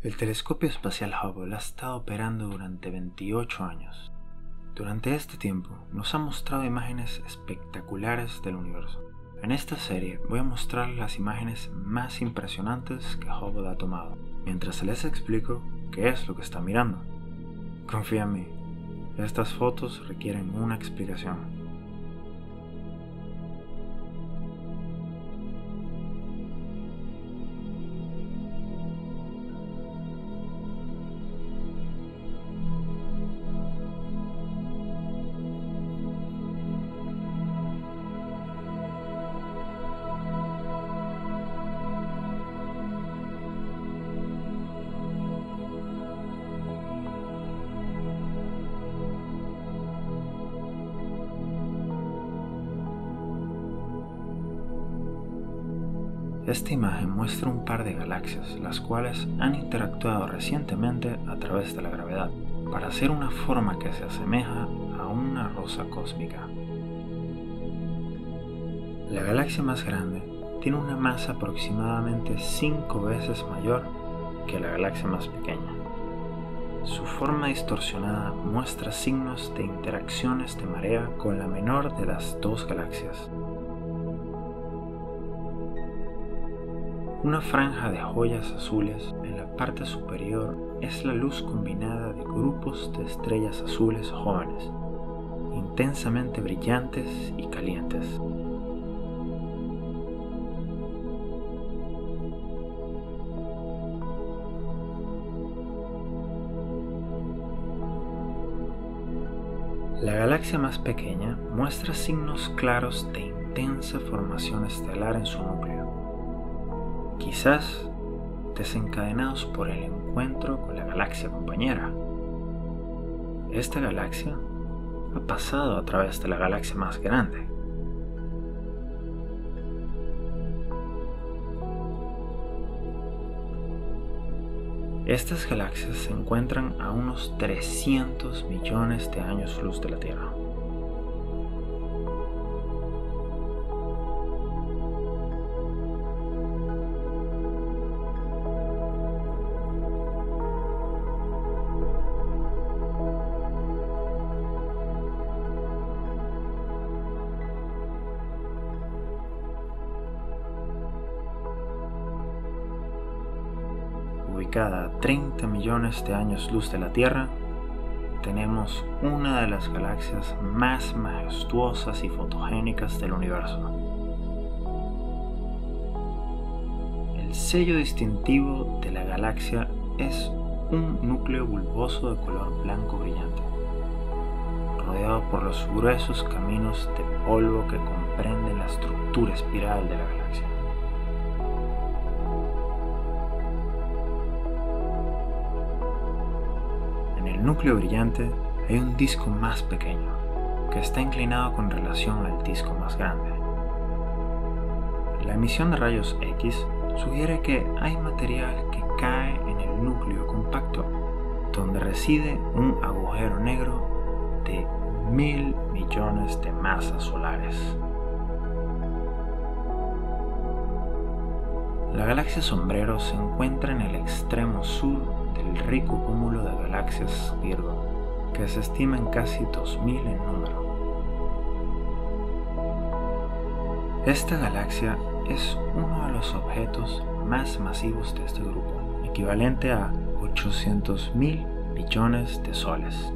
El telescopio espacial Hubble ha estado operando durante 28 años. Durante este tiempo nos ha mostrado imágenes espectaculares del universo. En esta serie voy a mostrar las imágenes más impresionantes que Hubble ha tomado, mientras les explico qué es lo que está mirando. Confía en mí, estas fotos requieren una explicación. Esta imagen muestra un par de galaxias, las cuales han interactuado recientemente a través de la gravedad, para hacer una forma que se asemeja a una rosa cósmica. La galaxia más grande tiene una masa aproximadamente 5 veces mayor que la galaxia más pequeña. Su forma distorsionada muestra signos de interacciones de marea con la menor de las dos galaxias, Una franja de joyas azules en la parte superior es la luz combinada de grupos de estrellas azules jóvenes, intensamente brillantes y calientes. La galaxia más pequeña muestra signos claros de intensa formación estelar en su núcleo quizás desencadenados por el encuentro con la galaxia compañera. Esta galaxia ha pasado a través de la galaxia más grande. Estas galaxias se encuentran a unos 300 millones de años luz de la Tierra. Ubicada a 30 millones de años luz de la Tierra, tenemos una de las galaxias más majestuosas y fotogénicas del universo. El sello distintivo de la galaxia es un núcleo bulboso de color blanco brillante, rodeado por los gruesos caminos de polvo que comprenden la estructura espiral de la galaxia. Núcleo brillante hay un disco más pequeño, que está inclinado con relación al disco más grande. La emisión de rayos X sugiere que hay material que cae en el núcleo compacto, donde reside un agujero negro de mil millones de masas solares. La galaxia Sombrero se encuentra en el extremo sur del rico cúmulo de galaxias Virgo, que se estima en casi 2000 en número. Esta galaxia es uno de los objetos más masivos de este grupo, equivalente a 800 mil millones de soles,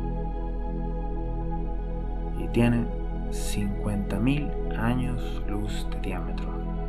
y tiene 50.000 años luz de diámetro.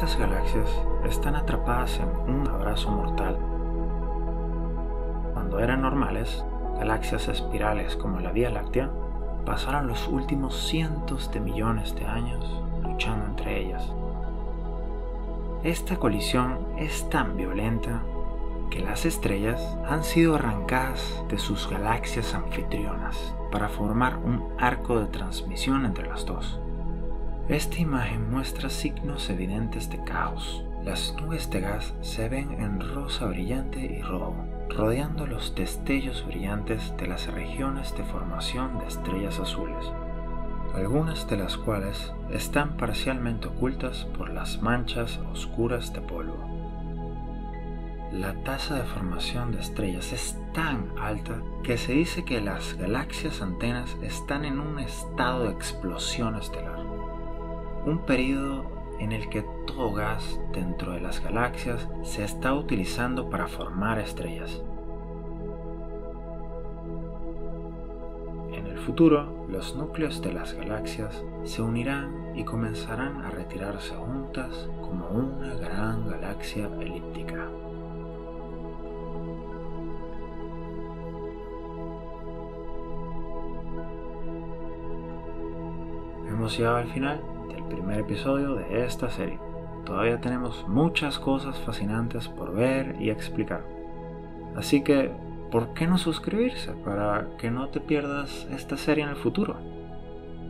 Estas galaxias están atrapadas en un abrazo mortal. Cuando eran normales, galaxias espirales como la Vía Láctea pasaron los últimos cientos de millones de años luchando entre ellas. Esta colisión es tan violenta que las estrellas han sido arrancadas de sus galaxias anfitrionas para formar un arco de transmisión entre las dos. Esta imagen muestra signos evidentes de caos. Las nubes de gas se ven en rosa brillante y rojo, rodeando los destellos brillantes de las regiones de formación de estrellas azules, algunas de las cuales están parcialmente ocultas por las manchas oscuras de polvo. La tasa de formación de estrellas es tan alta que se dice que las galaxias antenas están en un estado de explosión estelar, un periodo en el que todo gas dentro de las galaxias se está utilizando para formar estrellas. En el futuro, los núcleos de las galaxias se unirán y comenzarán a retirarse juntas como una gran galaxia elíptica. hemos llegado al final primer episodio de esta serie. Todavía tenemos muchas cosas fascinantes por ver y explicar. Así que, ¿por qué no suscribirse para que no te pierdas esta serie en el futuro?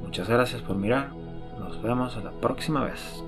Muchas gracias por mirar. Nos vemos la próxima vez.